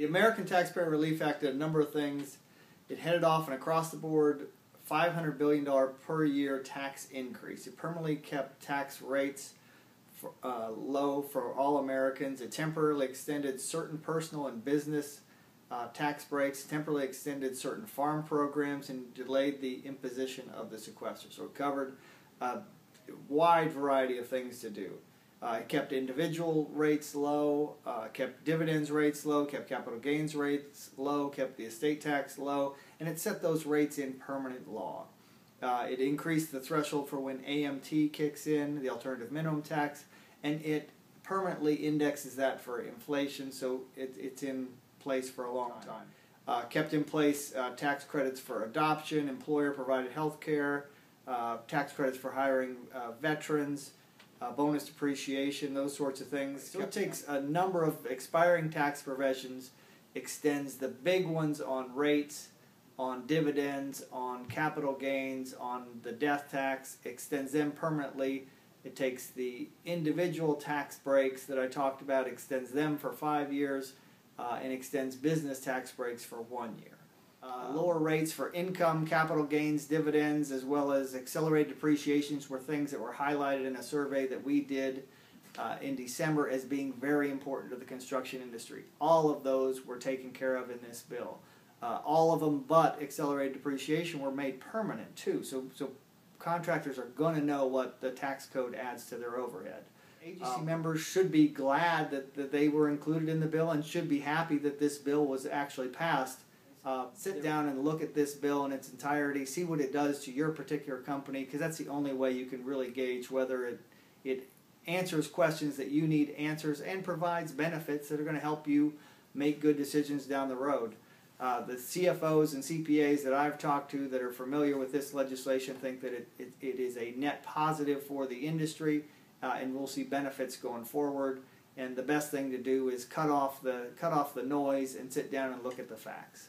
The American Taxpayer Relief Act did a number of things. It headed off an across the board $500 billion per year tax increase. It permanently kept tax rates for, uh, low for all Americans. It temporarily extended certain personal and business uh, tax breaks, temporarily extended certain farm programs, and delayed the imposition of the sequester. So it covered a wide variety of things to do. Uh, it kept individual rates low, uh, kept dividends rates low, kept capital gains rates low, kept the estate tax low, and it set those rates in permanent law. Uh, it increased the threshold for when AMT kicks in, the alternative minimum tax, and it permanently indexes that for inflation, so it, it's in place for a long time. Uh, kept in place uh, tax credits for adoption, employer provided health care, uh, tax credits for hiring uh, veterans uh, bonus depreciation, those sorts of things. So it takes a number of expiring tax provisions, extends the big ones on rates, on dividends, on capital gains, on the death tax, extends them permanently. It takes the individual tax breaks that I talked about, extends them for five years, uh, and extends business tax breaks for one year. Uh, lower rates for income, capital gains, dividends, as well as accelerated depreciations were things that were highlighted in a survey that we did uh, in December as being very important to the construction industry. All of those were taken care of in this bill. Uh, all of them but accelerated depreciation were made permanent too. So, so contractors are going to know what the tax code adds to their overhead. AGC um, members should be glad that, that they were included in the bill and should be happy that this bill was actually passed uh, sit down and look at this bill in its entirety, see what it does to your particular company, because that's the only way you can really gauge whether it it answers questions that you need answers and provides benefits that are going to help you make good decisions down the road. Uh, the CFOs and CPAs that I've talked to that are familiar with this legislation think that it, it, it is a net positive for the industry uh, and we'll see benefits going forward. And the best thing to do is cut off the cut off the noise and sit down and look at the facts.